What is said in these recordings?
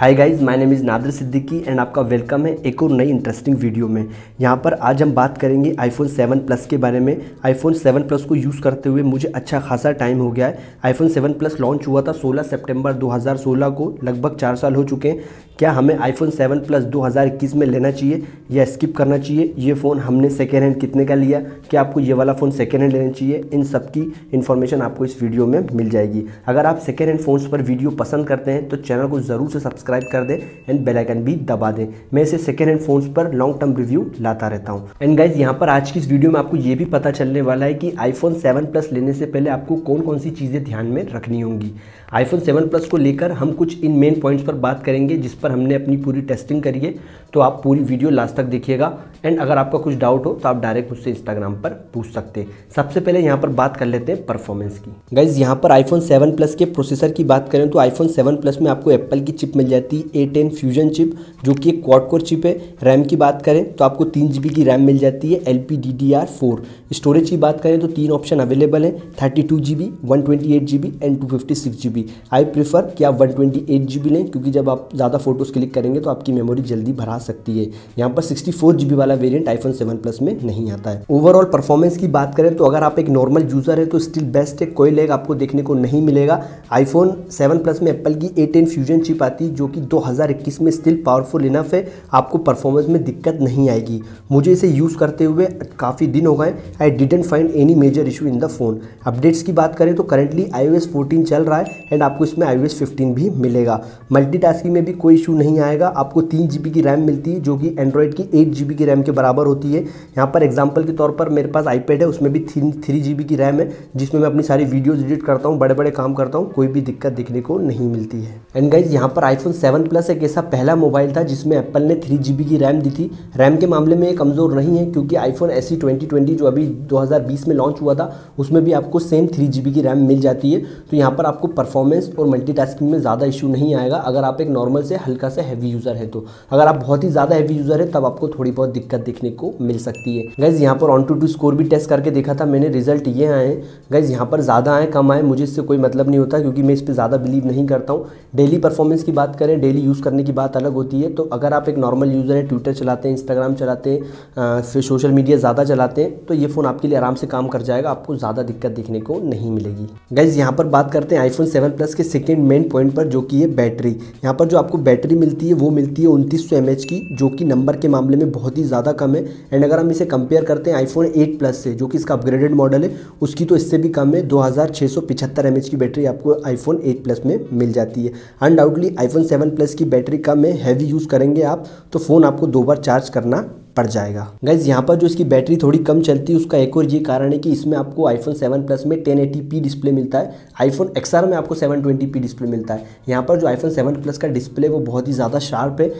Hi guys my name is Nadir Siddiqui and आपका welcome है एक और नई इंटरेस्टिंग वीडियो में। यहाँ पर आज हम बात करेंगे आईफोन 7 प्लस के बारे में। आईफोन 7 प्लस को यूज़ करते हुए मुझे अच्छा खासा टाइम हो गया है। आईफोन 7 प्लस लॉन्च हुआ था 16 सितंबर 2016 को, लगभग चार साल हो चुके हैं। क्या हमें आईफोन 7 प्लस 2021 में लेना चाहिए या स्किप करना चाहिए? ये फ़ोन हमने सेकेंड हैंड कितने का लिया? क्या आपको ये वाला फ़ोन सेकेंड हैंड लेना चाहिए? इन सब की इन्फॉर्मेशन आपको इस वीडियो में मिल जाएगी। अगर आप सेकेंड हैंड फ़ोन्स पर वीडियो पसंद करते हैं तो चैनल को ज़रूर से सब्सक्राइब कर दें एंड बेलाइकन भी दबा दें। मैं इसे सेकेंड हैंड फ़ोन्स पर लॉन्ग टर्म रिव्यू लाता रहता हूँ। एंड गाइज़ यहाँ पर आज की इस वीडियो में आपको ये भी पता चलने वाला है कि आईफोन सेवन प्लस लेने से पहले आपको कौन कौन सी चीज़ें ध्यान में रखनी होंगी। आईफोन 7 प्लस को लेकर हम कुछ इन मेन पॉइंट्स पर बात करेंगे, जिस पर हमने अपनी पूरी टेस्टिंग करी है तो आप पूरी वीडियो लास्ट तक देखिएगा। एंड अगर आपका कुछ डाउट हो तो आप डायरेक्ट मुझसे इंस्टाग्राम पर पूछ सकते हैं। सबसे पहले यहाँ पर बात कर लेते हैं परफॉर्मेंस की। गाइज़ यहाँ पर आईफोन 7 प्लस के प्रोसेसर की बात करें तो आईफोन 7 प्लस में आपको एप्पल की चिप मिल जाती है ए फ्यूजन चिप जो कि एक क्वाड कोर चिप है। रैम की बात करें तो आपको तीन की रैम मिल जाती है एल पी स्टोरेज की बात करें तो तीन ऑप्शन अवेलेबल है thirty two G B one twenty eight G B and two fifty six G B I prefer कि आप one twenty eight G B लें, क्योंकि जब आप ज़्यादा फ़ोटोज़ क्लिक करेंगे तो आपकी मेमोरी जल्दी भरा सकती है। यहाँ पर सिक्सटी फोर जी वाला वेरियंट आईफोन सेवन प्लस में नहीं आता है। ओवरऑल परफॉर्मेंस की बात करें तो अगर आप एक नॉर्मल यूज़र है तो स्टिल बेस्ट है। कोई लेग आपको देखने को नहीं मिलेगा। आईफोन सेवन प्लस में एप्पल की ए टेन फ्यूजन चिप आती है, जो कि दो हज़ार इक्कीस में स्टिल पावरफुल इनफ है। आपको परफॉर्मेंस में दिक्कत नहीं आएगी। मुझे इसे यूज़ करते हुए काफ़ी दिन हो गए। I didn't find any major issue in the phone updates की बात करें तो करेंटली आई ओ चल रहा है एंड आपको इसमें आई ओ भी मिलेगा। मल्टीटास्किंग में भी कोई इशू नहीं आएगा। आपको तीन जी की रैम मिलती है, जो कि एंड्रॉइड की एट जी की रैम के बराबर होती है। यहाँ पर एग्ज़ाम्पल के तौर पर मेरे पास आईपैड है, उसमें भी थ्री जी की रैम है, जिसमें मैं अपनी सारी वीडियोज़ एडिट करता हूँ बड़े बड़े काम करता हूँ, कोई भी दिक्कत देखने को नहीं मिलती है। एंड गाइज़ यहाँ पर आईफोन सेवन प्लस एक ऐसा पहला मोबाइल था, जिसमें एप्पल ने थ्री जी की रैम दी थी। रैम के मामले में कमज़ोर नहीं है, क्योंकि आईफोन एस ट्वेंटी जो अभी 2020 में लॉन्च हुआ था, उसमें भी आपको सेम थ्री की रैम मिल जाती है। तो यहाँ पर आपको परफॉर्मेंस और मल्टीटास्किंग में ज़्यादा इशू नहीं आएगा। अगर आप एक नॉर्मल से हल्का से हैवी यूज़र है तो। अगर आप बहुत ही ज़्यादा हैवी यूज़र है, तब आपको थोड़ी बहुत दिक्कत देखने को मिल सकती है। गैज़ यहाँ पर ऑन टू टू स्कोर भी टेस्ट करके देखा था मैंने रिज़ल्ट ये आए हैं। गैज़ यहाँ पर ज़्यादा आए, कम आए, मुझे इससे कोई मतलब नहीं होता क्योंकि मैं इस पर ज़्यादा बिलीव नहीं करता हूँ। डेली परफॉर्मेंस की बात करें डेली यूज़ करने की बात अलग होती है। तो अगर आप एक नॉर्मल यूज़र है ट्विटर चलाते हैं इंस्टाग्राम चलाते हैं सोशल मीडिया ज़्यादा चलाते हैं तो ये फ़ोन आपके लिए आराम से काम कर जाएगा, आपको ज़्यादा दिक्कत देखने को नहीं मिलेगी। गैज़ यहाँ पर बात करते हैं आईफोन सेवन प्लस के सेकेंड मेन पॉइंट पर, जो कि है बैटरी यहाँ पर जो आपको बैटरी मिलती है, वो मिलती है उनतीस सौ की, जो कि नंबर के मामले में बहुत ही ज़्यादा कम है। एंड अगर हम इसे कंपेयर करते हैं आईफोन 8 प्लस से, जो कि इसका अपग्रेडेड मॉडल है, उसकी तो इससे भी कम है। दो हज़ार की बैटरी आपको आईफोन 8 प्लस में मिल जाती है। अनडाउटली आईफोन 7 प्लस की बैटरी कम है हैवी यूज़ करेंगे आप तो फ़ोन आपको दो बार चार्ज करना पड़ जाएगा। गाइज़ यहाँ पर जो इसकी बैटरी थोड़ी कम चलती है, उसका एक और ये कारण है कि इसमें आपको आईफोन 7 प्लस में 1080p डिस्प्ले मिलता है। आईफोन एक्सआर में आपको 720p डिस्प्ले मिलता है। यहाँ पर जो आईफोन 7 प्लस का डिस्प्ले वो बहुत ही ज़्यादा शार्प है।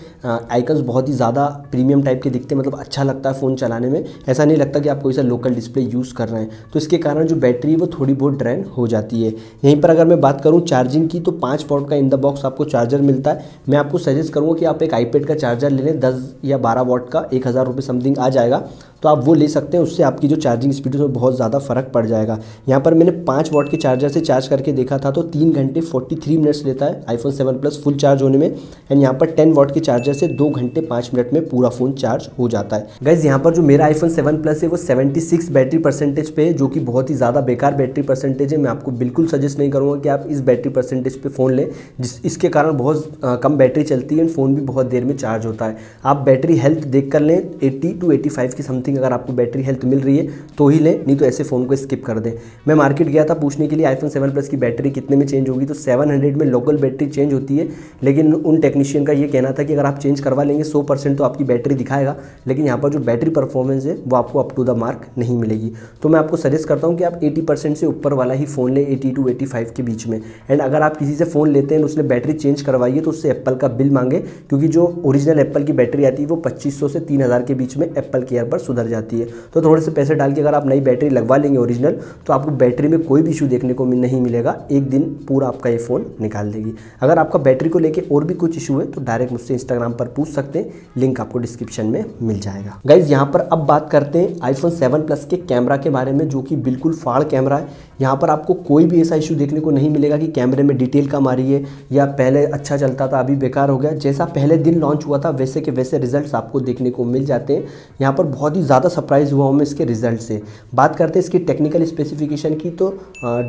आइकन्स बहुत ही ज़्यादा प्रीमियम टाइप के दिखते हैं मतलब अच्छा लगता है फ़ोन चलाने में। ऐसा नहीं लगता कि आप कोई सा लोकल डिस्प्ले यूज़ कर रहे हैं। तो इसके कारण जो बैटरी वो थोड़ी बहुत ड्रेन हो जाती है। यहीं पर अगर मैं बात करूँ चार्जिंग की तो पाँच वॉट का इन द बॉक्स आपको चार्जर मिलता है। मैं आपको सजेस्ट करूँगा कि आप एक आईपेड का चार्जर ले लें, दस या बारह वॉट का, एक हज़ार रुपये समथिंग आ जाएगा। तो आप वो ले सकते हैं, उससे आपकी जो चार्जिंग स्पीड है, उसमें बहुत ज़्यादा फ़र्क पड़ जाएगा। यहाँ पर मैंने पाँच वॉट के चार्जर से चार्ज करके देखा था तो तीन घंटे फोर्टी थ्री मिनट्स लेता है iPhone seven plus full charge होने में। एंड यहाँ पर टेन वॉट के चार्जर से दो घंटे पाँच मिनट में पूरा फ़ोन चार्ज हो जाता है। गैस यहाँ पर जो मेरा आईफोन सेवन प्लस है, वो सेवेंटी सिक्स बैटरी परसेंटेज पे है, जो कि बहुत ही ज़्यादा बेकार बैटरी परसेंटेज है। मैं आपको बिल्कुल सजेस्ट नहीं करूँगा कि आप इस बैटरी परसेंटेज पे फ़ोन लें, जिस, इसके कारण बहुत कम बैटरी चलती है एंड फ़ोन भी बहुत देर में चार्ज होता है। आप बैटरी हेल्थ देख कर लें एट्टी टू एटी फाइव की समथिंग अगर आपको बैटरी हेल्थ मिल रही है तो ही लें, नहीं तो ऐसे फ़ोन को स्किप कर दें। मैं मार्केट गया था पूछने के लिए आईफोन सेवन प्लस की बैटरी कितने में चेंज होगी तो सेवन हंड्रेड में लोकल बैटरी चेंज होती है। लेकिन उन टेक्नीशियन का ये कहना था कि अगर आप चेंज करवा लेंगे, सौ परसेंट तो आपकी बैटरी दिखाएगा, लेकिन यहाँ पर जो बैटरी परफॉर्मेंस है, वो आपको अप टू द मार्क नहीं मिलेगी। तो मैं आपको सजेस्ट करता हूँ कि आप एटी परसेंट से ऊपर वाला ही फ़ोन लें एटी टू एटी फाइव के बीच में। एंड अगर आप किसी से फ़ोन लेते हैं, उसने बैटरी चेंज करवाई है तो उससे एप्पल का बिल मांगे, क्योंकि जो ओरिजिनल एप्पल की बैटरी आती है, वो पच्चीस से तीन हज़ार के बीच में एप्पल केयर पर सुधर जाती है। तो थोड़े से पैसे डाल के अगर आप नई बैटरी लगवा लेंगे ओरिजिनल तो आपको बैटरी में कोई भी इशू देखने को नहीं मिलेगा। एक दिन पूरा आपका ये फ़ोन निकाल देगी। अगर आपका बैटरी को लेकर और भी कुछ इशू है तो डायरेक्ट मुझसे इंस्टाग्राम पर पूछ सकते हैं। लिंक आपको डिस्क्रिप्शन में मिल जाएगा। गाइज़ यहाँ पर अब बात करते हैं आईफोन सेवन प्लस के कैमरा के बारे में, जो कि बिल्कुल फाड़ कैमरा है। यहाँ पर आपको कोई भी ऐसा इशू देखने को नहीं मिलेगा कि कैमरे में डिटेल कम आ रही है, या पहले अच्छा चलता था, अभी बेकार हो गया। जैसा पहले दिन लॉन्च हुआ था, वैसे के वैसे रिजल्ट्स आपको देखने को मिल जाते हैं। यहाँ पर बहुत ही ज़्यादा सरप्राइज़ हुआ हूँ मैं इसके रिज़ल्ट से। बात करते हैं इसकी टेक्निकल स्पेसिफिकेशन की तो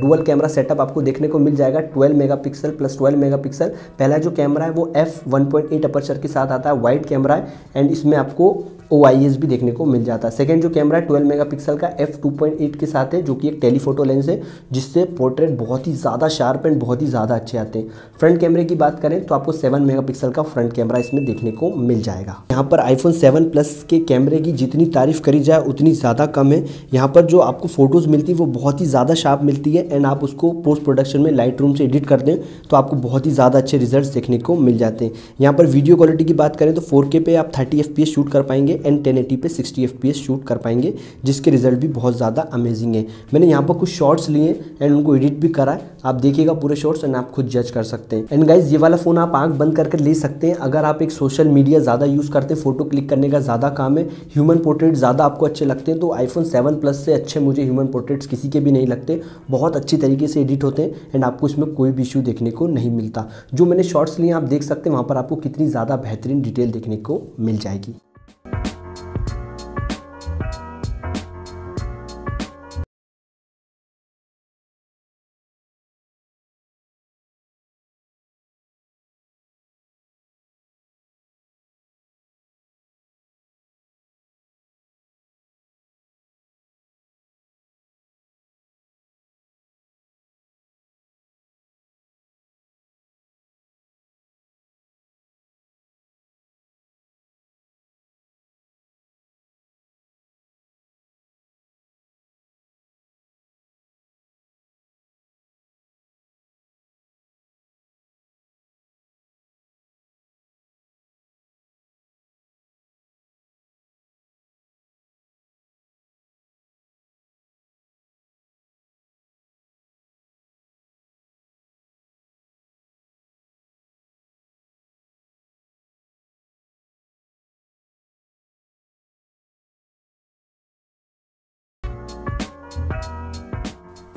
डुअल कैमरा सेटअप आपको देखने को मिल जाएगा 12 मेगापिक्सल प्लस 12 मेगापिक्सल पहला जो कैमरा है वो एफ़ वन अपर्चर के साथ आता है वाइड कैमरा है एंड इसमें आपको OIS भी देखने को मिल जाता है। सेकेंड जो कैमरा है ट्वेल्व मेगापिक्सल का एफ़ टू पॉइंट एट के साथ है, जो कि एक टेलीफोटो लेंस है, जिससे पोर्ट्रेट बहुत ही ज़्यादा शार्प एंड बहुत ही ज़्यादा अच्छे आते हैं। फ्रंट कैमरे की बात करें तो आपको सेवन मेगापिक्सल का फ्रंट कैमरा इसमें देखने को मिल जाएगा। यहाँ पर आईफोन सेवन प्लस के कैमरे की जितनी तारीफ़ करी जाए, उतनी ज़्यादा कम है। यहाँ पर जो आपको फ़ोटोज़ मिलती है, वो बहुत ही ज़्यादा शार्प मिलती है एंड आप उसको पोस्ट प्रोडक्शन में लाइट रूम से एडिट कर दें तो आपको बहुत ही ज़्यादा अच्छे रिज़ल्ट देखने को मिल जाते हैं। यहाँ पर वीडियो क्वालिटी की बात करें तो फोर पे आप थर्टी एफ़ शूट कर पाएँगे। एंड टेन एटी पे सिक्सटी एफ़ शूट कर पाएँगे, जिसके रिज़ल्ट भी बहुत ज़्यादा अमेजिंग है। मैंने यहाँ पर कुछ शॉर्ट्स लिए एंड उनको एडिट भी करा है। आप देखिएगा पूरे शॉर्ट्स एंड आप खुद जज कर सकते हैं। एंड गाइज़ ये वाला फ़ोन आप आँख बंद करके ले सकते हैं। अगर आप एक सोशल मीडिया ज़्यादा यूज़ करते हैं फ़ोटो क्लिक करने का ज़्यादा काम है ह्यूमन पोर्ट्रेट ज़्यादा आपको अच्छे लगते हैं तो आईफोन सेवन प्लस से अच्छे मुझे ह्यूमन पोर्ट्रेट्स किसी के भी नहीं लगते। बहुत अच्छी तरीके से एडिट होते हैं एंड आपको इसमें कोई भी इशू देखने को नहीं मिलता। जो मैंने शॉर्ट्स लिए आप देख सकते हैं, वहाँ पर आपको कितनी ज़्यादा बेहतरीन डिटेल देखने को मिल जाएगी।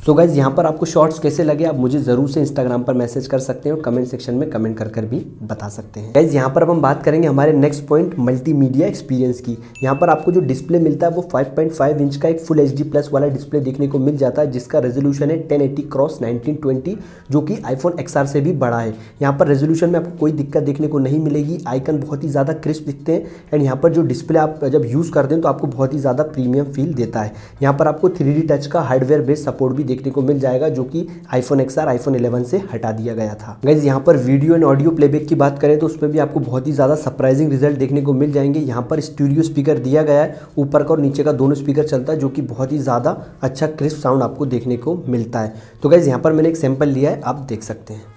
सो so गाइज़ यहाँ पर आपको शॉर्ट्स कैसे लगे, आप मुझे ज़रूर से इंस्टाग्राम पर मैसेज कर सकते हैं और कमेंट सेक्शन में कमेंट कर कर भी बता सकते हैं। गाइज़ यहाँ पर अब हम बात करेंगे हमारे नेक्स्ट पॉइंट मल्टीमीडिया एक्सपीरियंस की। यहाँ पर आपको जो डिस्प्ले मिलता है, वो 5.5 इंच का एक फुल एचडी प्लस वाला डिस्प्ले देखने को मिल जाता है, जिसका रेजोल्यूशन है टेन क्रॉस नाइनटीन जो कि आईफोन एक्सआर से भी बड़ा है। यहाँ पर रेजोल्यूशन में आपको कोई दिक्कत देखने को नहीं मिलेगी आइकन बहुत ही ज़्यादा क्रिस्प दिखते हैं एंड यहाँ पर जो डिस्प्ले आप जब यूज़ करते हैं तो आपको बहुत ही ज़्यादा प्रीमियम फील देता है। यहाँ पर आपको थ्री टच का हार्डवेयर बेस्ड सपोर्ट भी देखने को मिल जाएगा, जो कि आईफोन एक्स आर आईफोन 11 से हटा दिया गया था। गाइज़ यहाँ पर वीडियो एंड ऑडियो प्लेबैक की बात करें तो उसमें भी आपको बहुत ही ज़्यादा सरप्राइजिंग रिज़ल्ट देखने को मिल जाएँगे। यहाँ पर स्टूडियो स्पीकर दिया गया है, ऊपर का और नीचे का दोनों स्पीकर चलता है, जो कि बहुत ही ज़्यादा अच्छा क्रिस्प साउंड आपको देखने को मिलता है। तो गाइज़ यहाँ पर मैंने एक सैंपल लिया है, आप देख सकते हैं।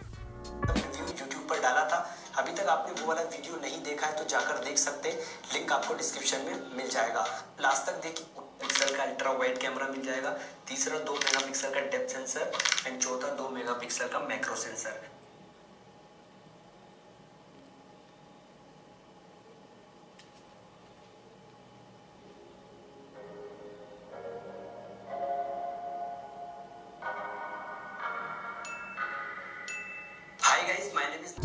सेंसर एंड चौथा दो मेगापिक्सल का मैक्रो सेंसर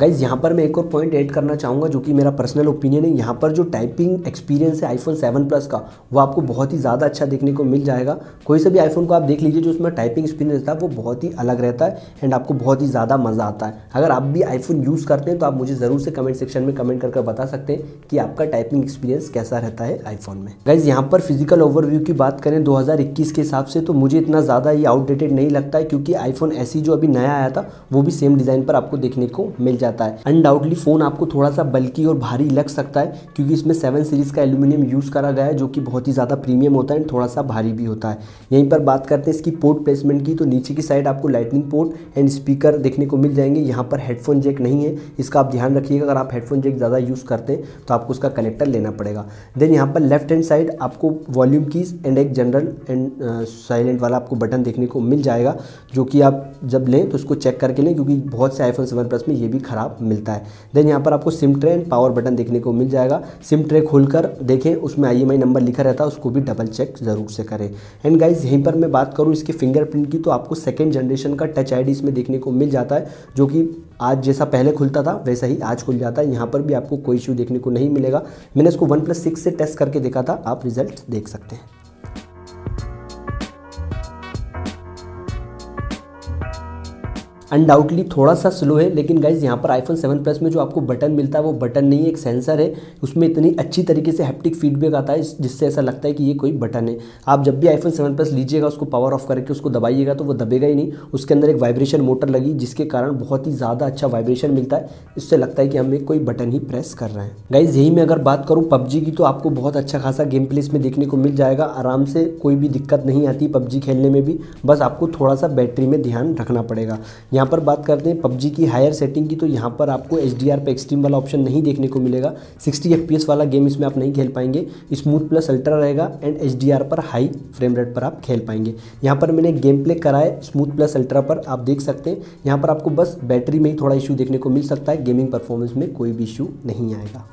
गाइज़ यहाँ पर मैं एक और पॉइंट ऐड करना चाहूँगा जो कि मेरा पर्सनल ओपिनियन है। यहाँ पर जो टाइपिंग एक्सपीरियंस है आईफोन सेवन प्लस का, वो आपको बहुत ही ज़्यादा अच्छा देखने को मिल जाएगा। कोई सा भी आईफोन को आप देख लीजिए, जो उसमें टाइपिंग एक्सपीरियंस है वो बहुत ही अलग रहता है एंड आपको बहुत ही ज़्यादा मज़ा आता है। अगर आप भी आईफोन यूज़ करते हैं तो आप मुझे ज़रूर से कमेंट सेक्शन में कमेंट करके बता सकते हैं कि आपका टाइपिंग एक्सपीरियंस कैसा रहता है आईफोन में। गाइज़ यहाँ पर फ़िज़िकल ओवरव्यू की बात करें दो हज़ार इक्कीस के हिसाब से तो मुझे इतना ज़्यादा ये आउटडेटेड नहीं लगता है, क्योंकि आईफोन ऐसी जो अभी नया आया था, वो भी सेम डिज़ाइन पर आपको देखने को मिल जाता है। अनडाउटली फ़ोन आपको थोड़ा सा बल्कि और भारी लग सकता है, क्योंकि इसमें सेवन सीरीज़ का एल्यूमिनियम यूज़ करा गया है, जो कि बहुत ही ज़्यादा प्रीमियम होता है एंड थोड़ा सा भारी भी होता है। यहीं पर बात करते हैं इसकी पोर्ट प्लेसमेंट की तो नीचे की साइड आपको लाइटनिंग पोर्ट एंड स्पीकर देखने को मिल जाएँगे। यहाँ पर हेडफोन जेक नहीं है, इसका आप ध्यान रखिएगा, अगर आप हेडफोन जेक ज़्यादा यूज़ करते हैं तो आपको उसका कनेक्टर लेना पड़ेगा। देन यहाँ पर लेफ़्ट हैंड साइड आपको वॉल्यूम कीज एंड एक जनरल एंड साइलेंट वाला आपको बटन देखने को मिल जाएगा, जो कि आप जब लें तो उसको चेक करके लें, क्योंकि बहुत से आईफोन सेवन प्लस में ये भी ख़राब मिलता है। देन यहाँ पर आपको SIM tray and power button देखने को मिल जाएगा। सिम ट्रे खोलकर देखें, उसमें आईएमआई नंबर लिखा रहता है, उसको भी डबल चेक ज़रूर से करें। एंड गाइज़ यहीं पर मैं बात करूँ इसके फिंगरप्रिंट की तो आपको सेकेंड जनरेशन का टच आईडी इसमें देखने को मिल जाता है, जो कि आज जैसा पहले खुलता था, वैसा ही आज खुल जाता है। यहाँ पर भी आपको कोई इशू देखने को नहीं मिलेगा। मैंने इसको वन प्लस सिक्स से टेस्ट करके देखा था, आप रिज़ल्ट देख सकते हैं। अनडाउटली थोड़ा सा स्लो है, लेकिन गाइज़ यहाँ पर आईफोन सेवन प्लस में जो आपको बटन मिलता है, वो बटन नहीं है, एक सेंसर है। उसमें इतनी अच्छी तरीके से हैप्टिक फीडबैक आता है जिससे ऐसा लगता है कि ये कोई बटन है। आप जब भी आईफोन सेवन प्लस लीजिएगा, उसको पावर ऑफ़ करके उसको दबाइएगा तो वो दबेगा ही नहीं। उसके अंदर एक वाइब्रेशन मोटर लगी, जिसके कारण बहुत ही ज़्यादा अच्छा वाइब्रेशन मिलता है। इससे लगता है कि हमें कोई बटन ही प्रेस कर रहे हैं। गाइज़ यही मैं अगर बात करूँ पबजी की तो आपको बहुत अच्छा खासा गेम प्ले इसमें देखने को मिल जाएगा। आराम से कोई भी दिक्कत नहीं आती पबजी खेलने में भी। बस आपको थोड़ा सा बैटरी में ध्यान रखना पड़ेगा। यहाँ पर बात करते हैं पबजी की हायर सेटिंग की तो यहाँ पर आपको एच डी आर पे एक्सट्रीम वाला ऑप्शन नहीं देखने को मिलेगा। 60 FPS वाला गेम इसमें आप नहीं खेल पाएँगे। स्मूथ प्लस अल्ट्रा रहेगा एंड एच डी आर पर हाई फ्रेम रेट पर आप खेल पाएँगे। यहाँ पर मैंने गेम प्ले कराए स्मूथ प्लस अल्ट्रा पर, आप देख सकते हैं। यहाँ पर आपको बस बैटरी में ही थोड़ा इशू देखने को मिल सकता है। गेमिंग परफॉर्मेंस में कोई भी इशू नहीं आएगा।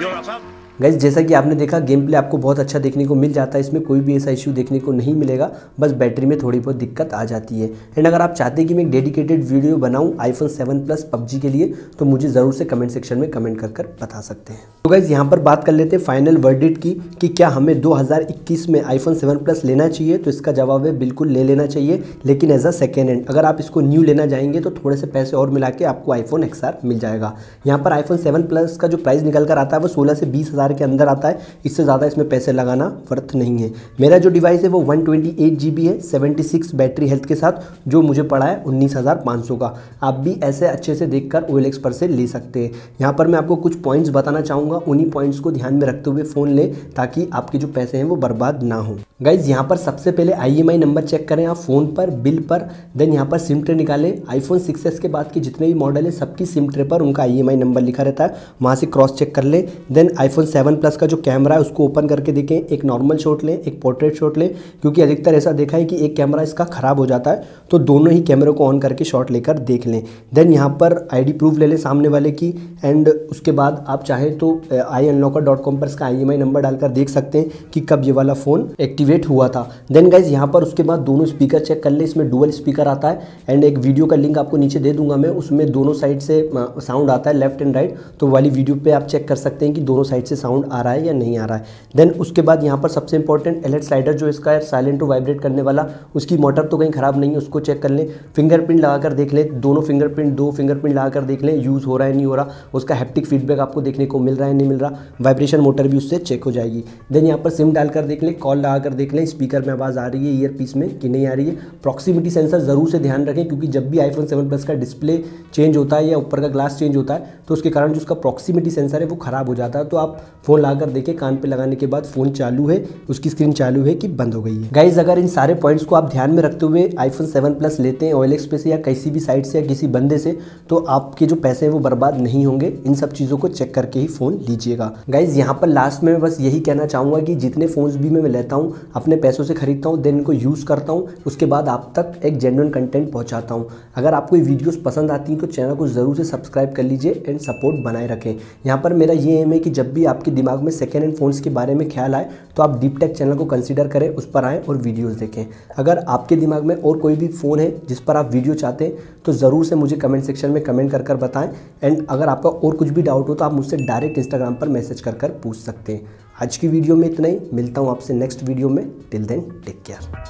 You're about गैस जैसा कि आपने देखा गेम प्ले आपको बहुत अच्छा देखने को मिल जाता है। इसमें कोई भी ऐसा इशू देखने को नहीं मिलेगा। बस बैटरी में थोड़ी बहुत दिक्कत आ जाती है। एंड अगर आप चाहते हैं कि मैं एक डेडिकेटेड वीडियो बनाऊँ आईफोन सेवन प्लस पबजी के लिए तो मुझे ज़रूर से कमेंट सेक्शन में कमेंट कर कर बता सकते हैं। तो गैस यहाँ पर बात कर लेते हैं फाइनल वर्डिट की, कि क्या हमें दो हज़ार इक्कीस में आईफोन सेवन प्लस लेना चाहिए? तो इसका जवाब है बिल्कुल ले लेना चाहिए, लेकिन एज अ सेकेंड हैंड अगर आप इसको न्यू लेना जाएँगे तो थोड़े से पैसे और मिला के आपको आईफोन एक्स मिल जाएगा। यहाँ पर आईफोन सेवन प्लस का जो प्राइस निकल कर आता है, वो सोलह से बीस हज़ार के अंदर आता है, इससे ज़्यादा इसमें पैसे लगाना वर्थ नहीं है। मेरा जो डिवाइस है वो वन ट्वेंटी है सेवेंटी बैटरी हेल्थ के साथ, जो मुझे पड़ा है उन्नीस का। आप भी ऐसे अच्छे से देख कर पर से ले सकते हैं। यहाँ पर मैं आपको कुछ पॉइंट्स बताना चाहूँगा, उन्हीं पॉइंट्स को ध्यान में रखते हुए फ़ोन लें, ताकि आपके जो पैसे हैं वो बर्बाद ना हो। गाइज़ यहाँ पर सबसे पहले आई नंबर चेक करें आप फ़ोन पर बिल पर देन यहाँ पर सिम ट्रे निकालें। आईफोन सिक्स के बाद के जितने भी मॉडल है, सबकी सिम ट्रे पर उनका आई नंबर लिखा रहता है। वहाँ से क्रॉस चेक कर लें देन आईफोन सेवन प्लस का जो कैमरा है, उसको ओपन करके देखें, एक नॉर्मल शॉट लें, एक पोर्ट्रेट शॉट लें, क्योंकि अधिकतर ऐसा देखा है कि एक कैमरा इसका ख़राब हो जाता है तो दोनों ही कैमरे को ऑन करके शॉट लेकर देख लें। देन यहाँ पर आईडी प्रूफ ले लें सामने वाले की एंड उसके बाद आप चाहें तो आई अनलॉकर डॉट कॉम पर इसका आई नंबर डालकर देख सकते हैं कि कब ये वाला फ़ोन एक्टिवेट हुआ था। देन गाइज़ यहाँ पर उसके बाद दोनों स्पीकर चेक कर लें, इसमें डुअल स्पीकर आता है एंड एक वीडियो का लिंक आपको नीचे दे दूँगा मैं, उसमें दोनों साइड से साउंड आता है लेफ़्ट एंड राइट तो वाली वीडियो पे आप चेक कर सकते हैं कि दोनों साइड से साउंड आ रहा है या नहीं आ रहा है। देन उसके बाद यहाँ पर सबसे इंपॉर्टेंट एलेट स्लाइडर जो इसका है साइलेंट टू वाइब्रेट करने वाला, उसकी मोटर तो कहीं ख़राब नहीं है, उसको चेक कर लें। फिंगरप्रिंट लगाकर देख लें, दोनों फिंगरप्रिंट दो फिंगरप्रिंट लगाकर देख लें यूज़ हो रहा है, नहीं हो रहा, उसका हैप्टिक फीडबैक आपको देखने को मिल रहा है, नहीं मिल रहा वाइब्रेशन मोटर भी उससे चेक हो जाएगी। देन यहाँ पर सिम डालकर देख लें कॉल लगा कर देख लें स्पीकर में आवाज़ आ रही है ईयर पीस में कि नहीं आ रही है। प्रॉक्सिमिटी सेंसर ज़रूर से ध्यान रखें, क्योंकि जब भी आईफोन सेवन प्लस का डिस्प्ले चेंज होता है या ऊपर का ग्लास चेंज होता है तो उसके कारण जो उसका प्रॉक्सिमिटी सेंसर है, वो ख़राब हो जाता है। तो आप फ़ोन ला कर देखें, कान पर लगाने के बाद फ़ोन चालू है, उसकी स्क्रीन चालू है कि बंद हो गई है। गाइज़ अगर इन सारे पॉइंट्स को आप ध्यान में रखते हुए आईफोन सेवन प्लस लेते हैं ऑयल पे से या किसी भी साइट से या किसी बंदे से तो आपके जो पैसे हैं वो बर्बाद नहीं होंगे। इन सब चीज़ों को चेक करके ही फ़ोन लीजिएगा। गाइज़ यहाँ पर लास्ट में बस यही कहना चाहूँगा कि जितने फ़ोन्स भी मैं लेता हूँ, अपने पैसों से खरीदता हूँ देन इनको यूज़ करता हूँ, उसके बाद आप तक एक जेनुअन कंटेंट पहुँचाता हूँ। अगर आपको वीडियोज़ पसंद आती हैं तो चैनल को ज़रूर से सब्सक्राइब कर लीजिए एंड सपोर्ट बनाए रखें। यहाँ पर मेरा ये एम है कि जब भी आपके दिमाग में सेकेंड हैंड फ़ोन्स के बारे में ख्याल आए तो आप डीप टेक चैनल को कंसिडर करें, उस पर आएँ और वीडियोज़ देखें। अगर आपके दिमाग में और कोई भी फ़ोन है, जिस पर आप वीडियो चाहते हैं तो ज़रूर से मुझे कमेंट सेक्शन में कमेंट कर कर बताएँ। एंड अगर आपका और कुछ भी डाउट हो तो आप मुझसे डायरेक्ट इंस्टाग्राम पर मैसेज कर कर पूछ सकते हैं। आज की वीडियो में इतना ही। मिलता हूँ आपसे नेक्स्ट वीडियो में। Till then take care